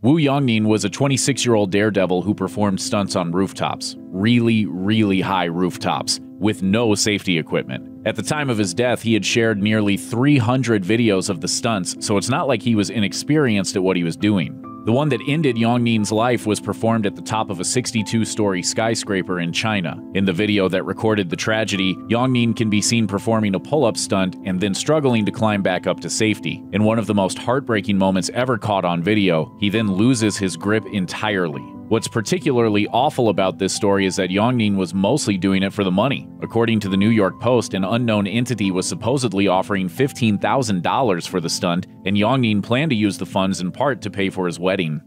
Wu Yongning was a 26 year old daredevil who performed stunts on rooftops, really, really high rooftops, with no safety equipment. At the time of his death, he had shared nearly 300 videos of the stunts, so it's not like he was inexperienced at what he was doing. The one that ended Yongning's life was performed at the top of a 62 story skyscraper in China. In the video that recorded the tragedy, Yongning can be seen performing a pull up stunt and then struggling to climb back up to safety. In one of the most heartbreaking moments ever caught on video, he then loses his grip entirely. What's particularly awful about this story is that Yongning was mostly doing it for the money. According to the New York Post, an unknown entity was supposedly offering $15,000 for the stunt, and Yongning planned to use the funds in part to pay for his wedding.